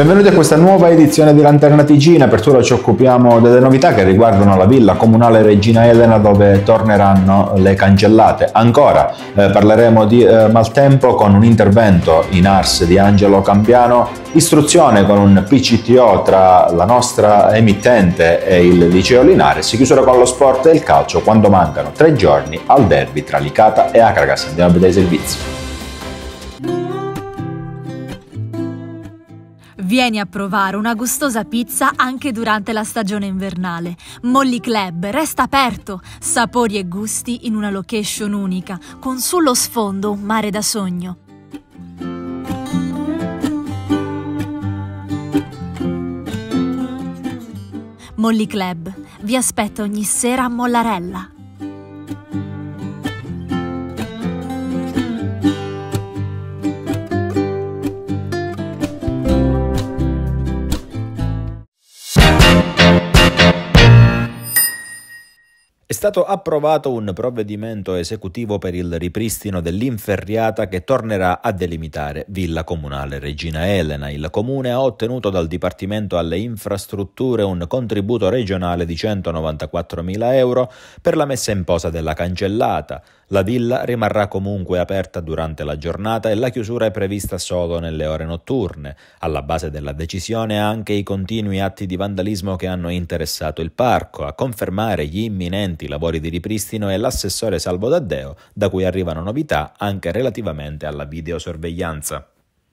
Benvenuti a questa nuova edizione di Lanterna Tigina. Per ora ci occupiamo delle novità che riguardano la villa comunale Regina Elena dove torneranno le cancellate. Ancora eh, parleremo di eh, maltempo con un intervento in Ars di Angelo Campiano, istruzione con un PCTO tra la nostra emittente e il liceo Linares, chiusura con lo sport e il calcio quando mancano tre giorni al derby tra Licata e Acragas. Andiamo a vedere i servizi. Vieni a provare una gustosa pizza anche durante la stagione invernale. Molly Club resta aperto, sapori e gusti in una location unica, con sullo sfondo un mare da sogno. Molly Club vi aspetta ogni sera a Mollarella. Stato approvato un provvedimento esecutivo per il ripristino dell'inferriata che tornerà a delimitare Villa Comunale Regina Elena. Il Comune ha ottenuto dal Dipartimento alle Infrastrutture un contributo regionale di 194.000 euro per la messa in posa della cancellata. La villa rimarrà comunque aperta durante la giornata e la chiusura è prevista solo nelle ore notturne. Alla base della decisione anche i continui atti di vandalismo che hanno interessato il parco. A confermare gli imminenti lavori di ripristino è l'assessore Salvo Daddeo, da cui arrivano novità anche relativamente alla videosorveglianza.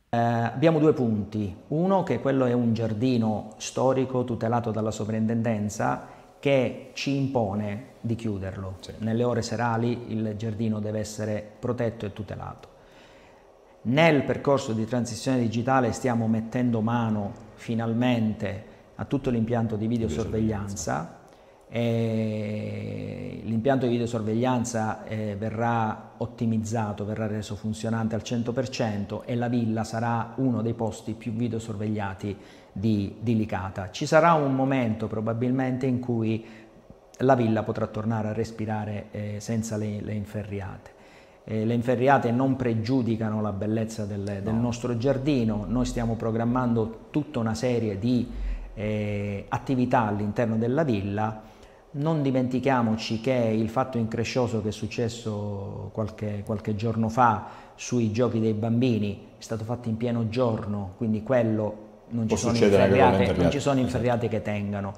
Eh, abbiamo due punti. Uno che quello è un giardino storico tutelato dalla sovrintendenza che ci impone di chiuderlo. Sì. Nelle ore serali il giardino deve essere protetto e tutelato. Nel percorso di transizione digitale stiamo mettendo mano finalmente a tutto l'impianto di videosorveglianza. L'impianto di videosorveglianza eh, verrà ottimizzato, verrà reso funzionante al 100% e la villa sarà uno dei posti più videosorvegliati di, di Licata. Ci sarà un momento probabilmente in cui la villa potrà tornare a respirare eh, senza le, le inferriate. Eh, le inferriate non pregiudicano la bellezza del, no. del, nostro giardino, noi stiamo programmando tutta una serie di eh, attività all'interno della villa, non dimentichiamoci che il fatto increscioso che è successo qualche, qualche giorno fa sui giochi dei bambini è stato fatto in pieno giorno, quindi quello non, ci sono, inferriate, non ci sono inferriate che tengano.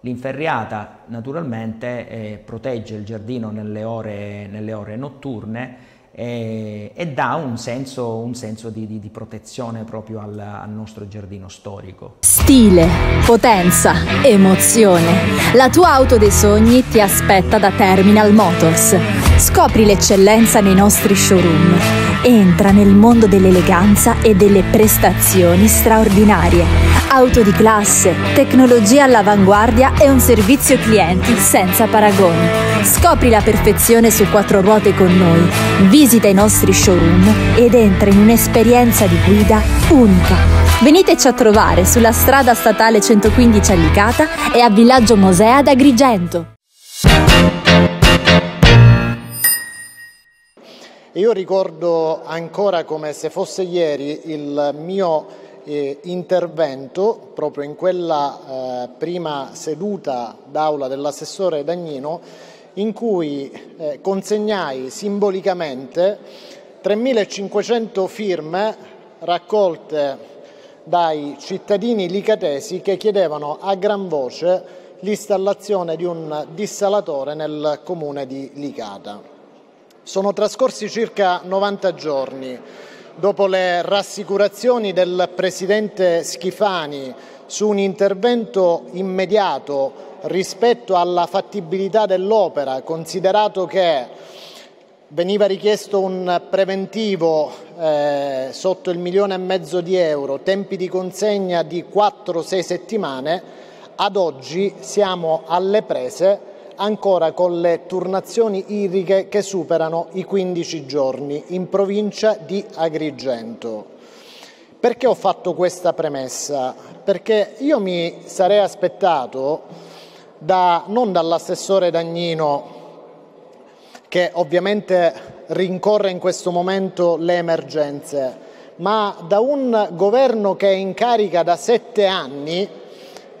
L'inferriata naturalmente eh, protegge il giardino nelle ore, nelle ore notturne e, e, dà un senso, un senso di, di, di, protezione proprio al, al nostro giardino storico. Stile, potenza, emozione. La tua auto dei sogni ti aspetta da Terminal Motors. Scopri l'eccellenza nei nostri showroom. Entra nel mondo dell'eleganza e delle prestazioni straordinarie auto di classe, tecnologia all'avanguardia e un servizio clienti senza paragoni. Scopri la perfezione su quattro ruote con noi. Visita i nostri showroom ed entra in un'esperienza di guida unica. Veniteci a trovare sulla strada statale 115 a Licata e a Villaggio Mosea ad Agrigento. Io ricordo ancora come se fosse ieri il mio eh, intervento proprio in quella eh, prima seduta d'aula dell'assessore Dagnino in cui eh, consegnai simbolicamente 3.500 firme raccolte dai cittadini licatesi che chiedevano a gran voce l'installazione di un dissalatore nel comune di Licata. Sono trascorsi circa 90 giorni dopo le rassicurazioni del Presidente Schifani su un intervento immediato rispetto alla fattibilità dell'opera, considerato che veniva richiesto un preventivo eh, sotto il milione e mezzo di euro, tempi di consegna di 4-6 settimane, ad oggi siamo alle prese ancora con le turnazioni idriche che superano i 15 giorni in provincia di Agrigento. Perché ho fatto questa premessa? Perché io mi sarei aspettato, da, non dall'assessore Dagnino, che ovviamente rincorre in questo momento le emergenze, ma da un governo che è in carica da sette anni,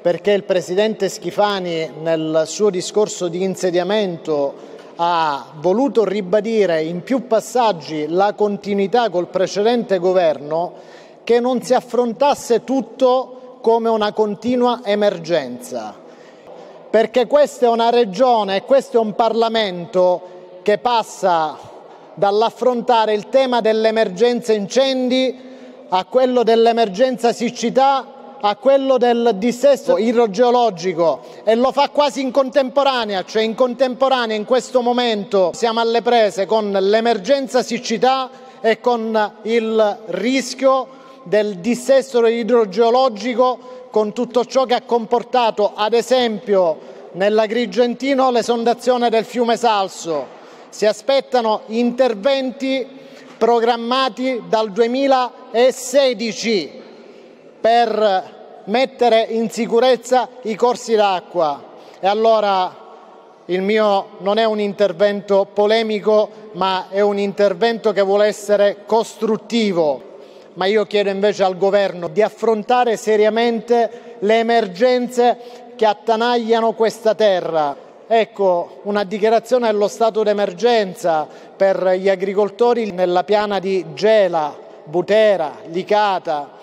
perché il Presidente Schifani nel suo discorso di insediamento ha voluto ribadire in più passaggi la continuità col precedente governo, che non si affrontasse tutto come una continua emergenza, perché questa è una regione e questo è un Parlamento che passa dall'affrontare il tema dell'emergenza incendi a quello dell'emergenza siccità a quello del dissesto idrogeologico e lo fa quasi in contemporanea, cioè in contemporanea in questo momento siamo alle prese con l'emergenza siccità e con il rischio del dissesto idrogeologico con tutto ciò che ha comportato ad esempio nell'Agrigentino l'esondazione del fiume Salso. Si aspettano interventi programmati dal 2016 per mettere in sicurezza i corsi d'acqua. E allora il mio non è un intervento polemico, ma è un intervento che vuole essere costruttivo. Ma io chiedo invece al Governo di affrontare seriamente le emergenze che attanagliano questa terra. Ecco, una dichiarazione dello stato d'emergenza per gli agricoltori nella piana di Gela, Butera, Licata,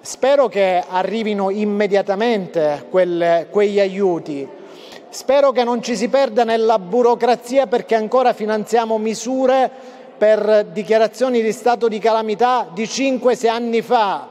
Spero che arrivino immediatamente quelle, quegli aiuti. Spero che non ci si perda nella burocrazia perché ancora finanziamo misure per dichiarazioni di stato di calamità di 5-6 anni fa.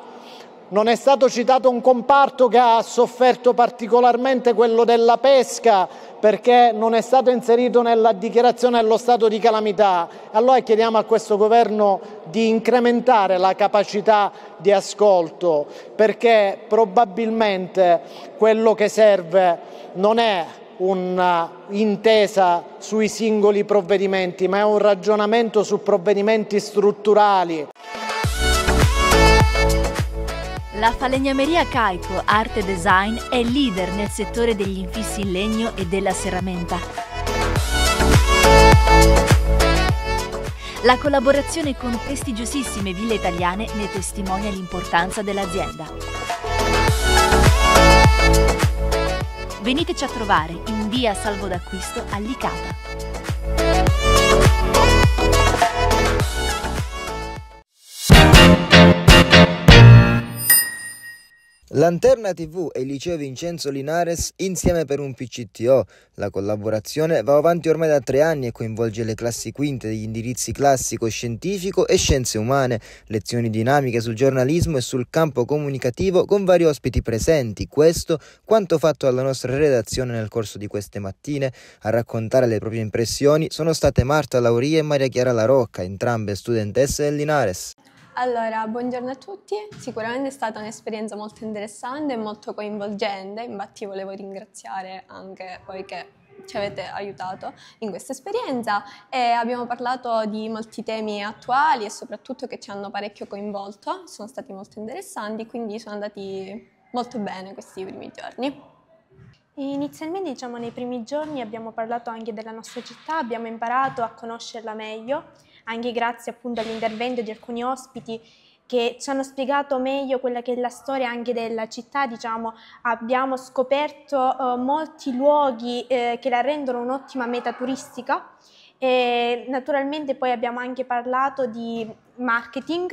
Non è stato citato un comparto che ha sofferto particolarmente quello della pesca perché non è stato inserito nella dichiarazione dello stato di calamità. Allora chiediamo a questo governo di incrementare la capacità di ascolto perché probabilmente quello che serve non è un'intesa sui singoli provvedimenti, ma è un ragionamento su provvedimenti strutturali. La falegnameria Caico Arte Design è leader nel settore degli infissi in legno e della serramenta. La collaborazione con prestigiosissime ville italiane ne testimonia l'importanza dell'azienda. Veniteci a trovare in via Salvo d'Acquisto a Licata. Lanterna TV e il liceo Vincenzo Linares insieme per un PCTO. La collaborazione va avanti ormai da tre anni e coinvolge le classi quinte degli indirizzi classico, scientifico e scienze umane, lezioni dinamiche sul giornalismo e sul campo comunicativo con vari ospiti presenti. Questo quanto fatto dalla nostra redazione nel corso di queste mattine. A raccontare le proprie impressioni sono state Marta Lauria e Maria Chiara La Rocca, entrambe studentesse del Linares. Allora, buongiorno a tutti. Sicuramente è stata un'esperienza molto interessante e molto coinvolgente, infatti volevo ringraziare anche voi che ci avete aiutato in questa esperienza e abbiamo parlato di molti temi attuali e soprattutto che ci hanno parecchio coinvolto, sono stati molto interessanti, quindi sono andati molto bene questi primi giorni. Inizialmente, diciamo, nei primi giorni abbiamo parlato anche della nostra città, abbiamo imparato a conoscerla meglio anche grazie appunto all'intervento di alcuni ospiti che ci hanno spiegato meglio quella che è la storia anche della città, diciamo, abbiamo scoperto eh, molti luoghi eh, che la rendono un'ottima meta turistica e naturalmente poi abbiamo anche parlato di marketing,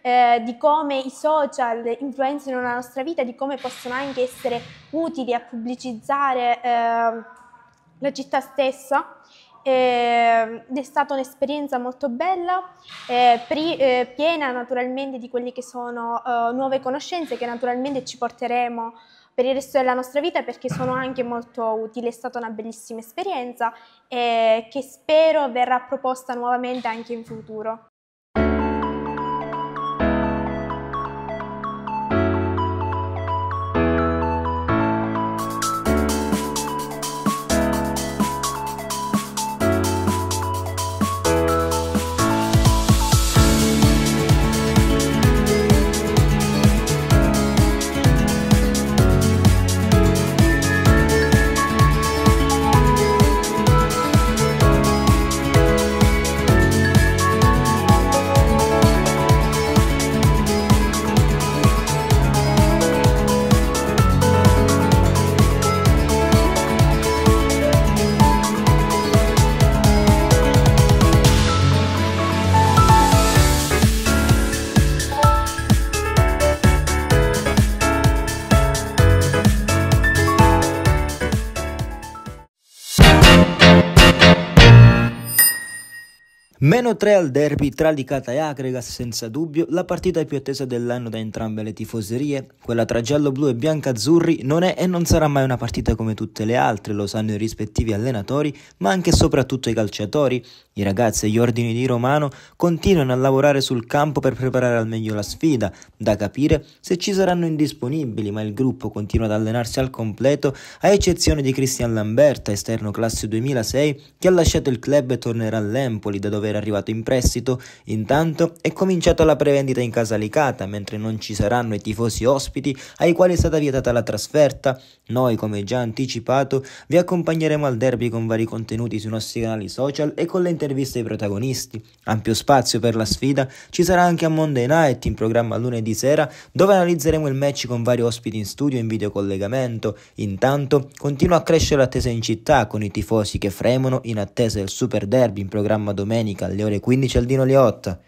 eh, di come i social influenzano la nostra vita, di come possono anche essere utili a pubblicizzare eh, la città stessa eh, è stata un'esperienza molto bella, eh, eh, piena naturalmente di quelle che sono uh, nuove conoscenze che naturalmente ci porteremo per il resto della nostra vita perché sono anche molto utili, è stata una bellissima esperienza che spero verrà proposta nuovamente anche in futuro. Meno 3 al derby tra Licata e Agregas, senza dubbio, la partita più attesa dell'anno da entrambe le tifoserie. Quella tra giallo-blu e bianco-azzurri non è e non sarà mai una partita come tutte le altre, lo sanno i rispettivi allenatori, ma anche e soprattutto i calciatori. I ragazzi e gli ordini di Romano continuano a lavorare sul campo per preparare al meglio la sfida, da capire se ci saranno indisponibili, ma il gruppo continua ad allenarsi al completo, a eccezione di Cristian Lamberta, esterno classe 2006, che ha lasciato il club e tornerà all'Empoli, da dove era arrivato in prestito, intanto è cominciata la prevendita in casa Licata, mentre non ci saranno i tifosi ospiti ai quali è stata vietata la trasferta. Noi, come già anticipato, vi accompagneremo al derby con vari contenuti sui nostri canali social e con le interviste ai protagonisti. Ampio spazio per la sfida ci sarà anche a Monday Night in programma lunedì sera, dove analizzeremo il match con vari ospiti in studio e in videocollegamento. Intanto continua a crescere l'attesa in città con i tifosi che fremono in attesa del Super Derby in programma domenica alle ore 15 al Dino Liotta.